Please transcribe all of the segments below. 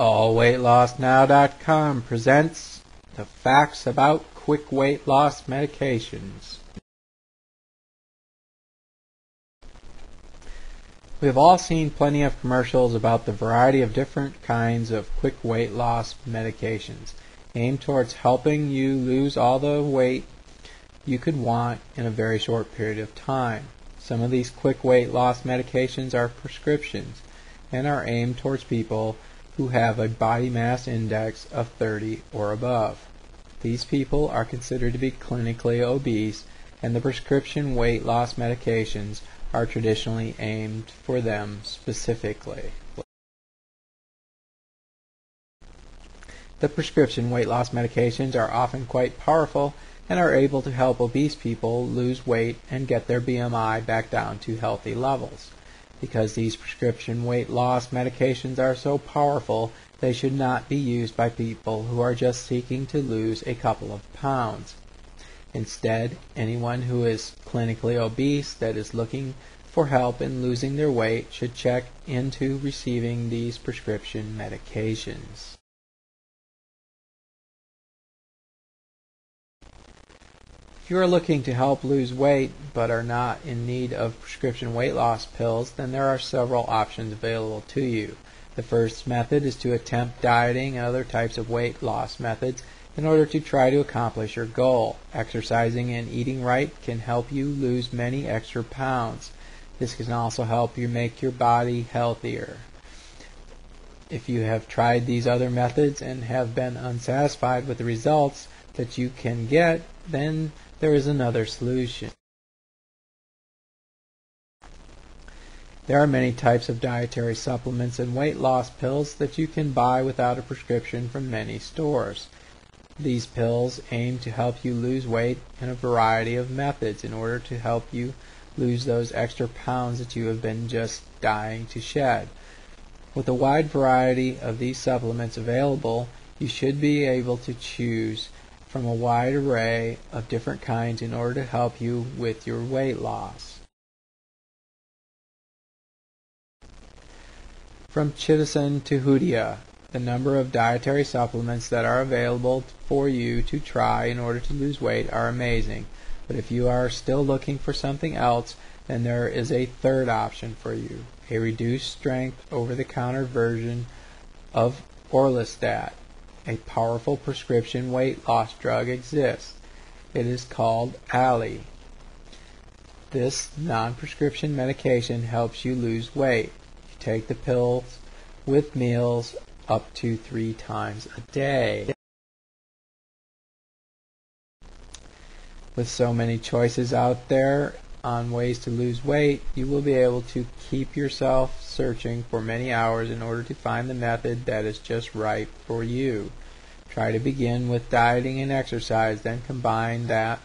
AllWeightLossNow.com presents the facts about quick weight loss medications. We have all seen plenty of commercials about the variety of different kinds of quick weight loss medications aimed towards helping you lose all the weight you could want in a very short period of time. Some of these quick weight loss medications are prescriptions and are aimed towards people who have a body mass index of 30 or above. These people are considered to be clinically obese and the prescription weight loss medications are traditionally aimed for them specifically. The prescription weight loss medications are often quite powerful and are able to help obese people lose weight and get their BMI back down to healthy levels. Because these prescription weight loss medications are so powerful, they should not be used by people who are just seeking to lose a couple of pounds. Instead, anyone who is clinically obese that is looking for help in losing their weight should check into receiving these prescription medications. If you are looking to help lose weight but are not in need of prescription weight loss pills, then there are several options available to you. The first method is to attempt dieting and other types of weight loss methods in order to try to accomplish your goal. Exercising and eating right can help you lose many extra pounds. This can also help you make your body healthier. If you have tried these other methods and have been unsatisfied with the results that you can get, then there is another solution. There are many types of dietary supplements and weight loss pills that you can buy without a prescription from many stores. These pills aim to help you lose weight in a variety of methods in order to help you lose those extra pounds that you have been just dying to shed. With a wide variety of these supplements available, you should be able to choose from a wide array of different kinds in order to help you with your weight loss. From Chitosan to Hoodia, the number of dietary supplements that are available for you to try in order to lose weight are amazing. But if you are still looking for something else, then there is a third option for you, a reduced strength over-the-counter version of Orlistat a powerful prescription weight loss drug exists. It is called Alli. This non-prescription medication helps you lose weight. You take the pills with meals up to three times a day. With so many choices out there, on ways to lose weight, you will be able to keep yourself searching for many hours in order to find the method that is just right for you. Try to begin with dieting and exercise, then combine that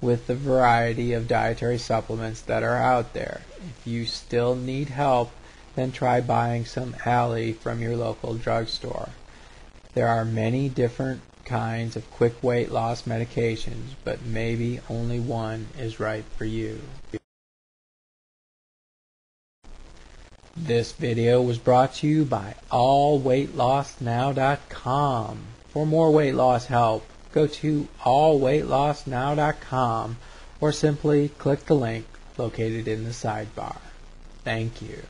with the variety of dietary supplements that are out there. If you still need help, then try buying some Alli from your local drugstore. There are many different kinds of quick weight loss medications, but maybe only one is right for you. This video was brought to you by AllWeightLossNow.com. For more weight loss help, go to allweightlossnow.com or simply click the link located in the sidebar. Thank you.